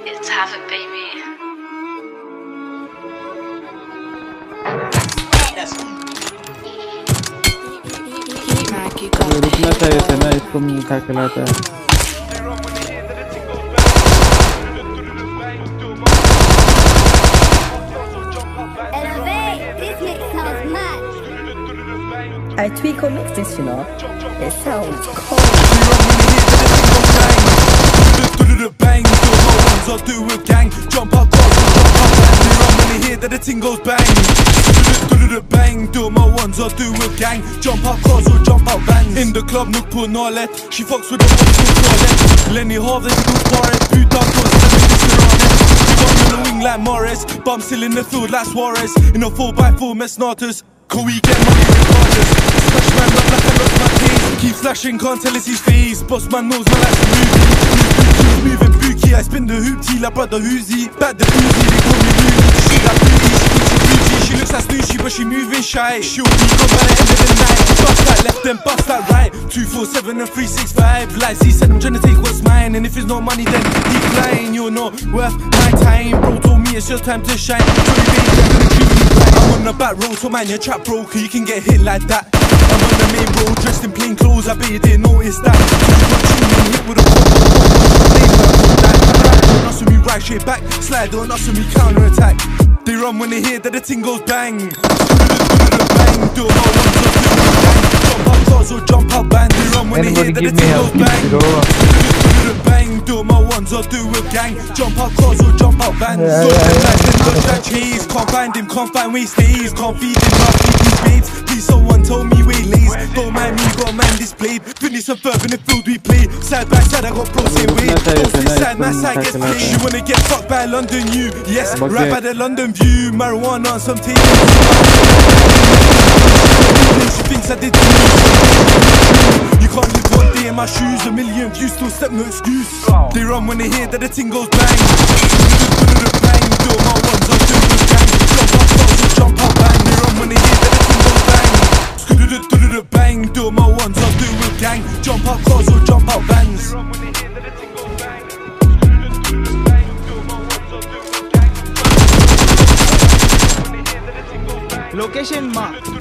It's Havoc, baby. रुकना चाहिए था ना इसको मुंह उठा के लाता है Elevate! This mix sounds mad. I tweak or mix this, you know. It sounds cold. Bang, do do a gang. Jump up, cars, jump up. They run when they hear that the ting goes bang. Bang, do my ones, I'll do a gang. Jump up, cars, or jump up, bang. In the club, no look på Nalet. She fucks with the ones who toilet. Lenny Harvey, she goes quiet. Puta, cause the niggas are on it. On the wing like Mahrez. I'm still in the field like Suarez. In a 4x4 Messnatas. Can we get money regardless? Smash man up like I lost my keys. Keep slashing, can't tell us his face. Boss man knows my life's a movie. Moving bookie, I spin the hoop T like brother Whoosy. Back the Uzi, they call me Rooney. She got booty, she thinks she booty. She looks like Snoochie, but she moving shy. She'll be gone by the end of the night. Bust that left, then bust that right. 247 and 365. Like C said, I'm trying to take what's mine. And if it's not money, then lying. You're not worth my time. Bro told me it's just time to shine. Baby, I'm gonna. I'm on the back road, so man, you're trap broke. You can get hit like that. I'm on the main road, dressed in plain clothes. I bet you didn't notice that. You got tuning hit with a Slide on us when right straight back. Slide on us counter attack. They run when they hear that the goes bang. Bang, do my ones or do a gang. Jump up cars or jump up band. They run when they hear that the give me ting help, goes bang. Bro? Bang, do my ones or do a gang. Jump up cars or jump up bands. So the lads that nudge that cheese. Can't find him, can't find where he stays. Can't feed him, must feed these babes. Please someone tell me where he lays. Don't mind me, got a man displayed. Finish some further in the field we play. Side by side, I got pros say wait. Don't sit side, my side gets paid. You wanna get fucked by London, you? Yes, Okay. right by the London view. Marijuana and some tape. My shoes. A million views, still step no excuse. Oh. They run when they hear that the ting goes bang. Bang, do my ones, I'll do the gang. Jump up, cars, or jump up, bang. They run when they hear that the ting goes bang. Skudududududud, Bang, do my ones, I'll do a gang. Jump up, cars, or jump bands. Location mark.